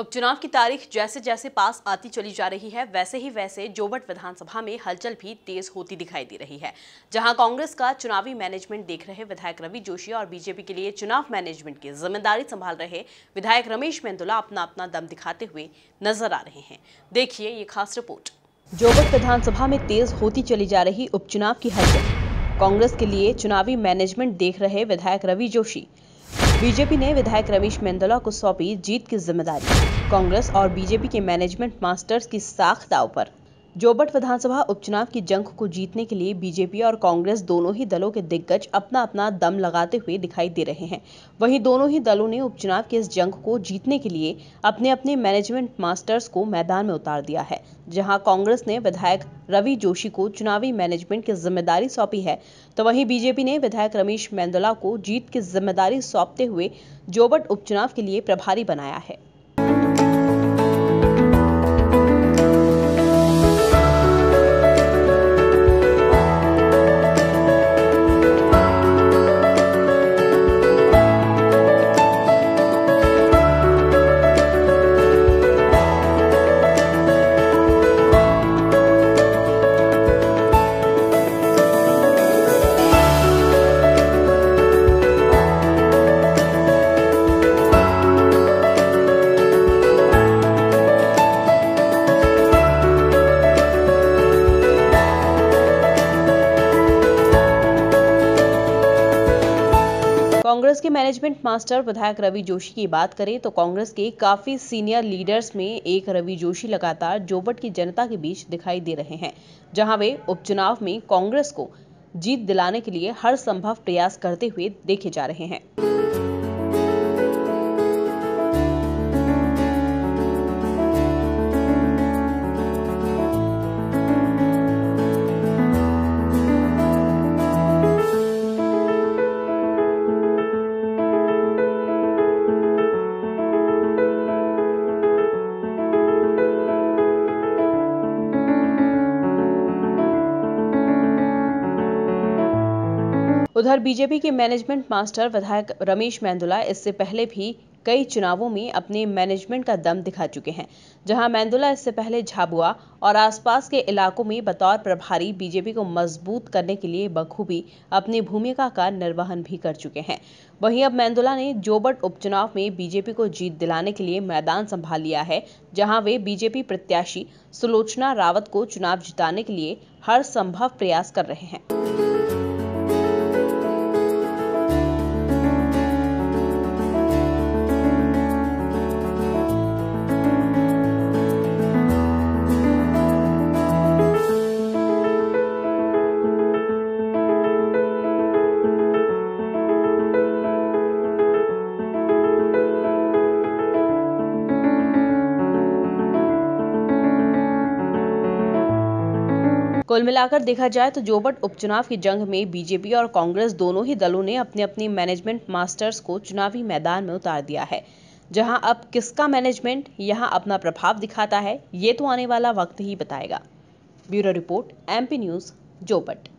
उपचुनाव की तारीख जैसे जैसे पास आती चली जा रही है, वैसे ही वैसे जोबट विधानसभा में हलचल भी तेज होती दिखाई दे रही है। जहाँ कांग्रेस का चुनावी मैनेजमेंट देख रहे विधायक रवि जोशी और बीजेपी के लिए चुनाव मैनेजमेंट की ज़िम्मेदारी संभाल रहे विधायक रमेश मेंदुला अपना अपना दम दिखाते हुए नज़र आ रहे हैं। देखिए ये खास रिपोर्ट। जोबट विधानसभा में तेज होती चली जा रही उपचुनाव की हलचल। कांग्रेस के लिए चुनावी मैनेजमेंट देख रहे विधायक रवि जोशी बीजेपी ने विधायक रमेश मेंदोला को सौंपी जीत की ज़िम्मेदारी। कांग्रेस और बीजेपी के मैनेजमेंट मास्टर्स की साख दाव पर। जोबट विधानसभा उपचुनाव की जंग को जीतने के लिए बीजेपी और कांग्रेस दोनों ही दलों के दिग्गज अपना अपना दम लगाते हुए दिखाई दे रहे हैं। वहीं दोनों ही दलों ने उपचुनाव के इस जंग को जीतने के लिए अपने अपने मैनेजमेंट मास्टर्स को मैदान में उतार दिया है, जहाँ कांग्रेस ने विधायक रवि जोशी को चुनावी मैनेजमेंट की ज़िम्मेदारी सौंपी है। तो वहीं बीजेपी ने विधायक रमेश मेंदोला को जीत की ज़िम्मेदारी सौंपते हुए जोबट उपचुनाव के लिए प्रभारी बनाया है। कांग्रेस के मैनेजमेंट मास्टर विधायक रवि जोशी की बात करें तो कांग्रेस के काफ़ी सीनियर लीडर्स में एक रवि जोशी लगातार जोबट की जनता के बीच दिखाई दे रहे हैं, जहाँ वे उपचुनाव में कांग्रेस को जीत दिलाने के लिए हर संभव प्रयास करते हुए देखे जा रहे हैं। उधर बीजेपी के मैनेजमेंट मास्टर विधायक रमेश मेंदुला इससे पहले भी कई चुनावों में अपने मैनेजमेंट का दम दिखा चुके हैं, जहाँ मैंदुला इससे पहले झाबुआ और आसपास के इलाकों में बतौर प्रभारी बीजेपी को मज़बूत करने के लिए बखूबी अपनी भूमिका का निर्वहन भी कर चुके हैं। वहीं अब मैंदुला ने जोबट उपचुनाव में बीजेपी को जीत दिलाने के लिए मैदान संभाल लिया है, जहाँ वे बीजेपी प्रत्याशी सुलोचना रावत को चुनाव जिताने के लिए हर संभव प्रयास कर रहे हैं। कुल मिलाकर देखा जाए तो जोबट उपचुनाव की जंग में बीजेपी और कांग्रेस दोनों ही दलों ने अपने अपने मैनेजमेंट मास्टर्स को चुनावी मैदान में उतार दिया है। जहाँ अब किसका मैनेजमेंट यहाँ अपना प्रभाव दिखाता है, ये तो आने वाला वक्त ही बताएगा। Bureau report MP news Jobat.